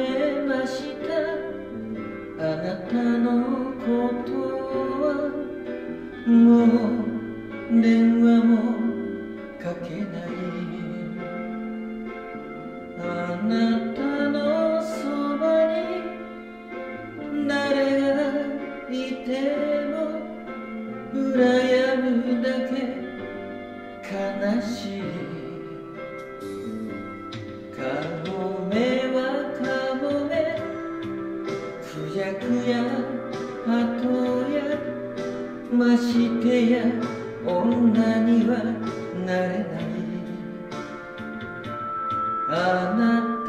めました。あなたのことはもう電話もかけないあなたのそばに誰がいても羨むだけ悲しい。ましてや女にはなれない。あなた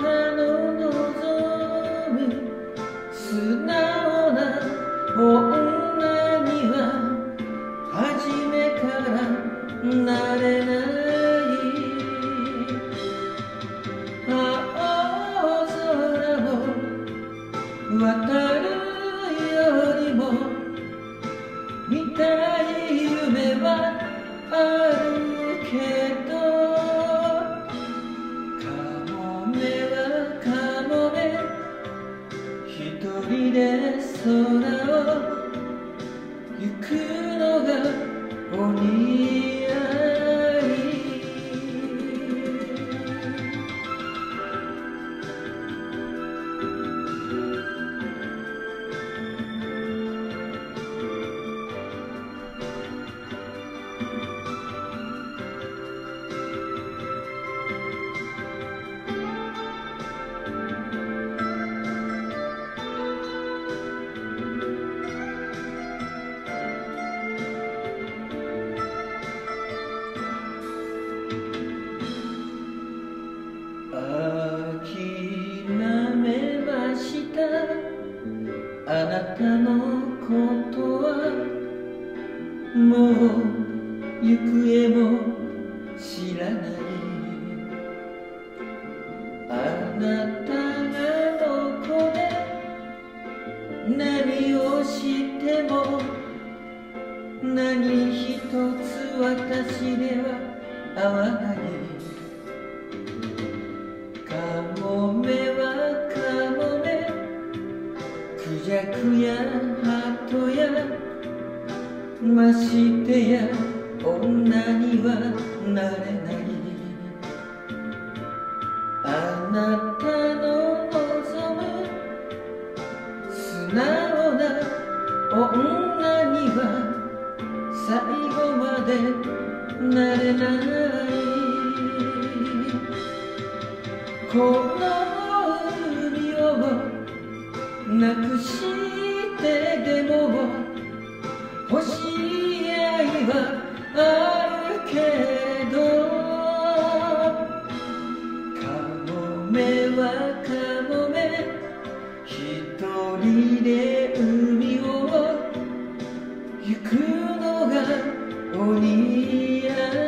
人で空を諦めました。あなたのことはもう行方も知らない。あなたがどこで何をしても何一つ私では合わない。くじゃくや鳩やましてや女にはなれないあなたの望む素直な女には最後までなれないこのなくしてでも欲しい愛はあるけどカモメはカモメ一人で海を行くのがお似合い。